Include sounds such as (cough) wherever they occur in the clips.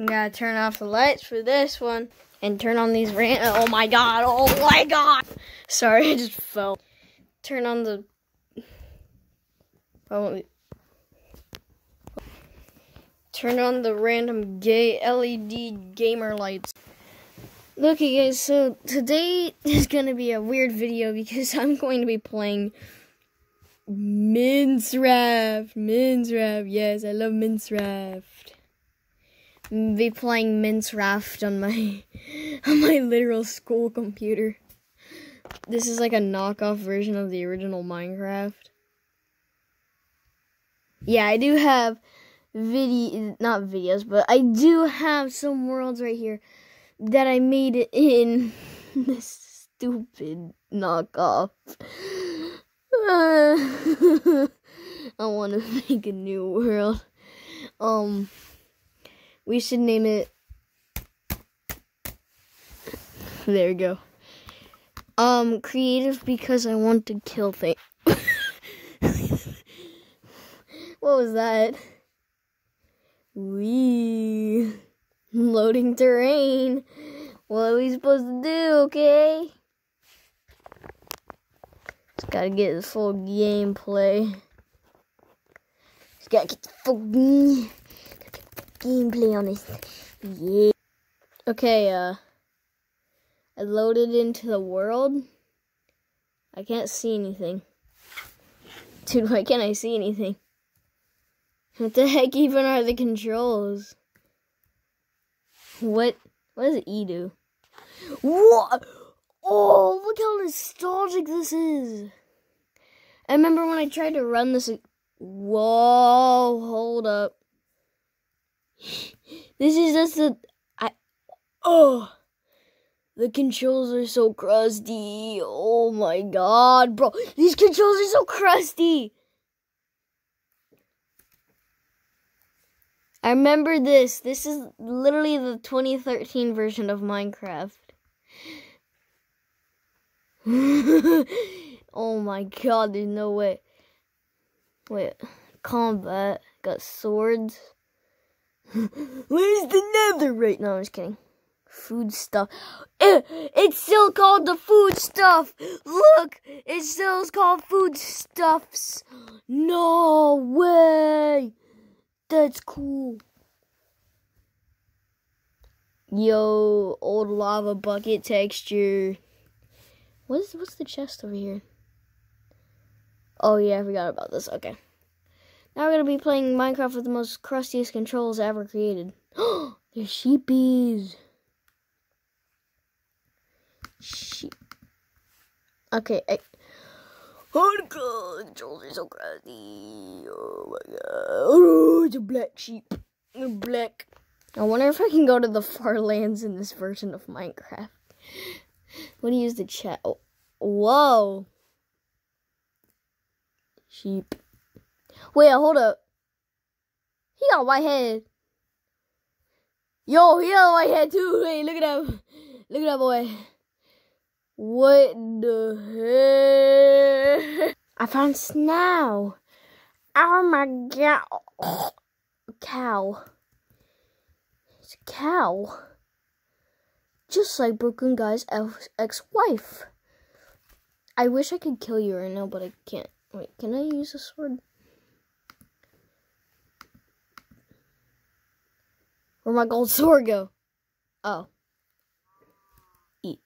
I'm gonna turn off the lights for this one and turn on these ran. Oh my god! Oh my god! Sorry, (laughs) I just fell. Turn on the. Oh, turn on the random gay LED gamer lights. Okay guys. So today (laughs) is gonna be a weird video because (laughs) I'm going to be playing Minecraft. Minecraft. Yes, I love Minecraft be playing Mince Raft on my (laughs) on my literal school computer. This is like a knockoff version of the original Minecraft. Yeah, I do have video not videos, but I do have some worlds right here that I made in (laughs) this stupid knockoff. Uh, (laughs) I want to make a new world. Um we should name it. There we go. Um, creative because I want to kill things. (laughs) what was that? We loading terrain. What are we supposed to do? Okay. Just gotta get the full gameplay. Just gotta get the full gameplay on this. Yeah. Okay, uh, I loaded into the world. I can't see anything. Dude, why can't I see anything? What the heck even are the controls? What, what does E do? What? Oh, look how nostalgic this is. I remember when I tried to run this. Whoa, hold up. This is just a. I. Oh! The controls are so crusty. Oh my god, bro. These controls are so crusty. I remember this. This is literally the 2013 version of Minecraft. (laughs) oh my god, there's no way. Wait, combat. Got swords. Where's the nether right now? I'm just kidding. Food stuff. Eh, it, it's still called the food stuff. Look, it still is called food stuffs. No way. That's cool. Yo, old lava bucket texture. What's what's the chest over here? Oh yeah, I forgot about this. Okay. Now we're going to be playing Minecraft with the most crustiest controls ever created. (gasps) They're sheepies. Sheep. Okay, I... Oh the controls are so crusty. Oh my god. Oh, (gasps) it's a black sheep. Black. I wonder if I can go to the far lands in this version of Minecraft. What do you use the chat? Oh, whoa. Sheep. Wait, hold up. He got a white head. Yo, he got a white head too. (laughs) Hey, look at that. Look at that boy. What the heck? I found snow. Oh my god. Cow. It's a cow. Just like Brooklyn Guy's ex-wife. I wish I could kill you right now, but I can't. Wait, can I use a sword? Where'd my gold sword go? Oh. Eat.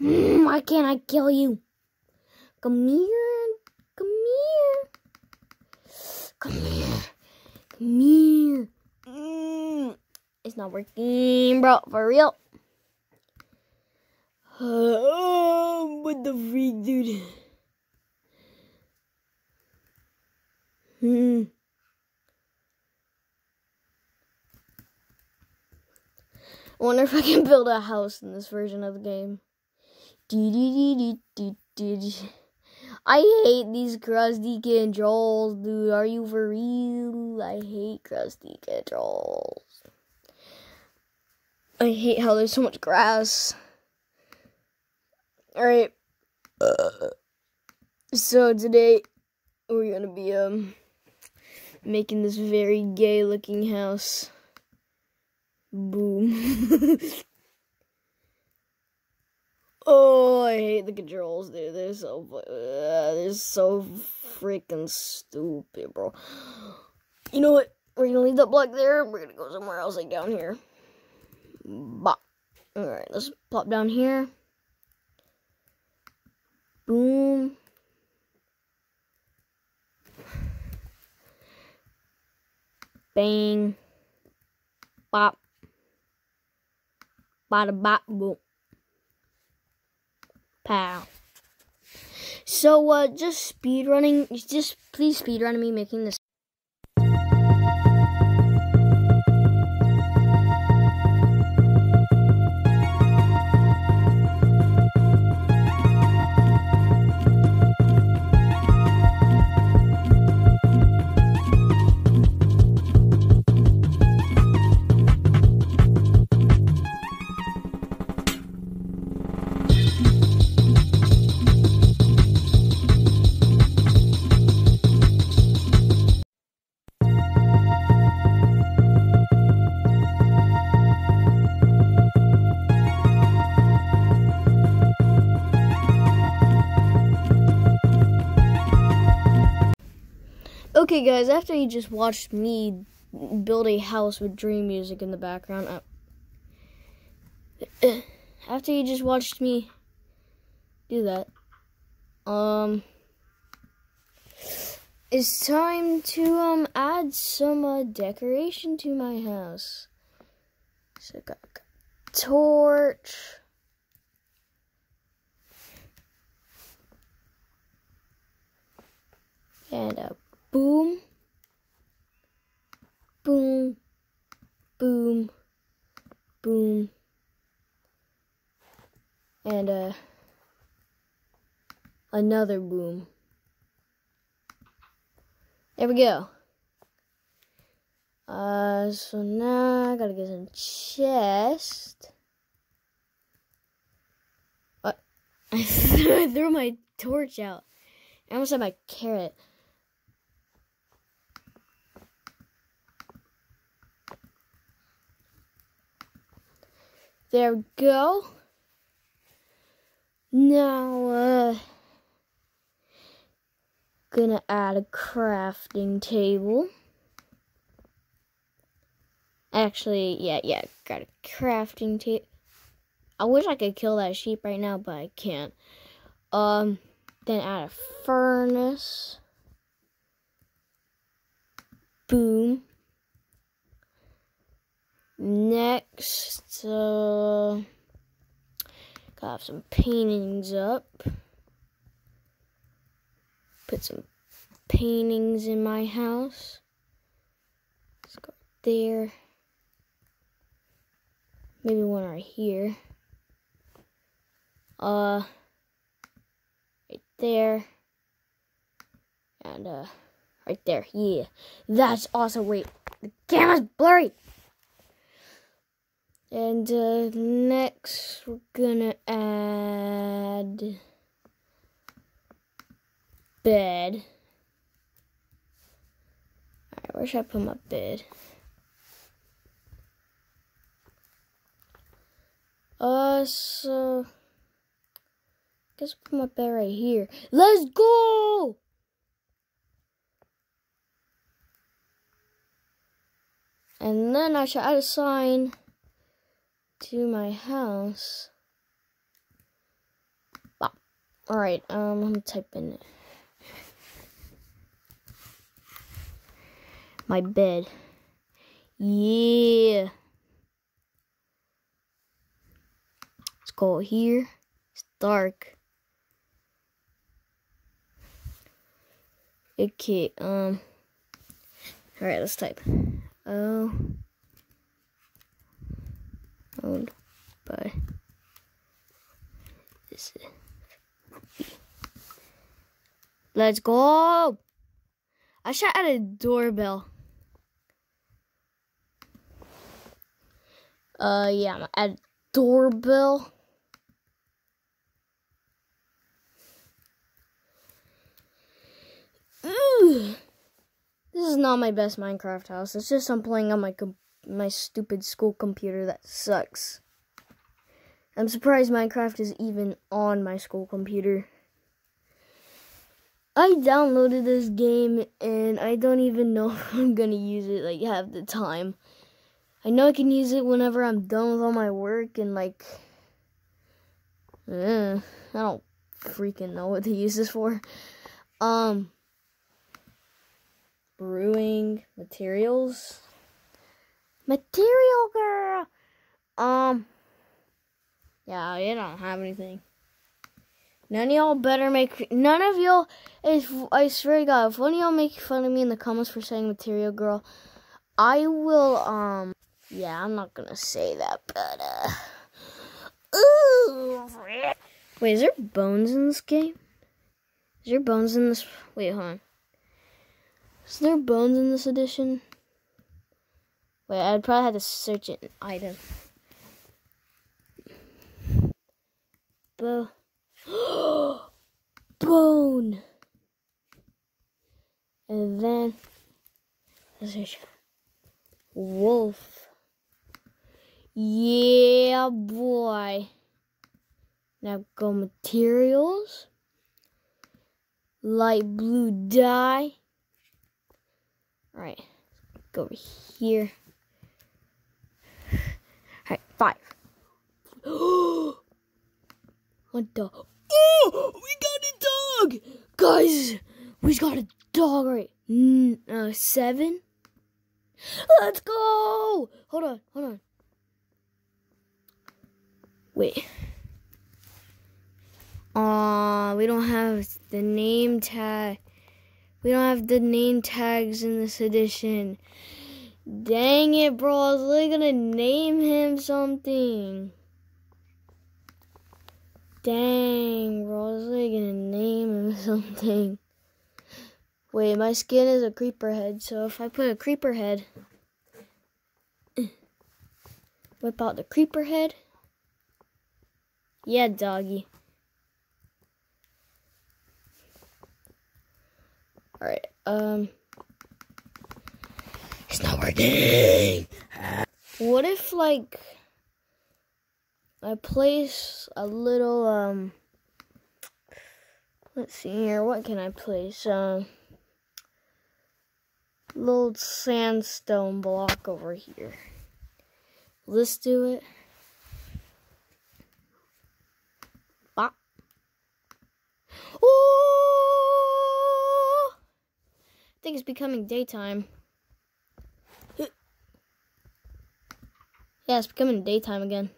Mm, why can't I kill you? Come here. Come here. Come here. Come here. Mm. It's not working, bro. For real. Oh, what the freak, dude? Hmm. I wonder if I can (laughs) build a house in this version of the game. I hate these crusty controls, dude. Are you for real? I hate crusty controls. I hate how there's so much grass. Alright. Uh, so today we're gonna be um making this very gay looking house. Boom. (laughs) oh, I hate the controls, dude. They're so uh, they're so freaking stupid, bro. You know what? We're gonna leave that block there. We're gonna go somewhere else, like down here. Bop. All right, let's plop down here. Boom. Bang. Bop. Bada bop boom. Pow. So uh just speed running just please speed run me making this Okay, guys, after you just watched me build a house with dream music in the background, uh, (clears throat) after you just watched me do that, um, it's time to um add some uh, decoration to my house. So I got, got torch. And a boom, boom, boom, boom, and uh, another boom. There we go. Uh, so now I gotta get some chest. What? (laughs) I threw my torch out. I almost had my carrot. There we go. Now, uh, gonna add a crafting table. Actually, yeah, yeah, got a crafting table. I wish I could kill that sheep right now, but I can't. Um, then add a furnace. Boom. Next, uh, have some paintings up. Put some paintings in my house. Let's go there. Maybe one right here. Uh, right there. And, uh, right there. Yeah. That's awesome. Wait, the camera's blurry. And uh, next, we're gonna add bed. Alright, where should I put my bed? Uh, so, I guess I'll put my bed right here. Let's go! And then I should add a sign to my house. Alright, um, I'm type in. My bed. Yeah. Let's go here. It's dark. Okay, um. Alright, let's type. Oh owned by this. Let's go! I shot at a doorbell. Uh, yeah, I'm gonna doorbell. Ooh, this is not my best Minecraft house. It's just I'm playing on my com- my stupid school computer that sucks. I'm surprised Minecraft is even on my school computer. I downloaded this game and I don't even know (laughs) if I'm gonna use it like half the time. I know I can use it whenever I'm done with all my work and like eh, I don't freaking know what to use this for. Um brewing materials. Material girl. Um yeah, you don't have anything. None of y'all better make. None of y'all. If I swear to God, if one of y'all make fun of me in the comments for saying material girl, I will. Um. Yeah, I'm not gonna say that, but uh. Ooh. Wait, is there bones in this game? Is there bones in this? Wait, hold on. Is there bones in this edition? Wait, I'd probably have to search it. Item. Bo. (gasps) Bone. And then there's wolf. Yeah, boy. Now go materials. Light blue dye. Alright, go over here. Alright, five. (gasps) what the? Oh, we got a dog, guys. We got a dog, right? Mm, uh, seven. Let's go. Hold on, hold on. Wait. Aw, we don't have the name tag. We don't have the name tags in this edition. Dang it, bro. I was really gonna name him something. Dang, bro. I was really gonna name him (laughs) something. Wait, my skin is a creeper head, so if I put a creeper head, (clears throat) whip out the creeper head. Yeah, doggy. Alright, um. It's not working. What if, like, I place a little, um. Let's see here. What can I place? Um. Little sandstone block over here. Let's do it. Bop. Oh! I think it's becoming daytime. Yeah, it's becoming daytime again.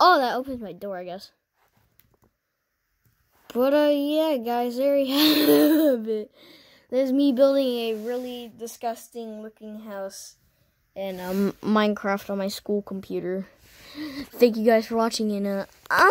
Oh, that opens my door, I guess. But, uh, yeah, guys, there you (laughs) have it. There's me building a really disgusting looking house in um, Minecraft on my school computer. Thank you guys for watching, and, uh,